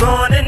morning. going.